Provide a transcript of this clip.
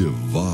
divine.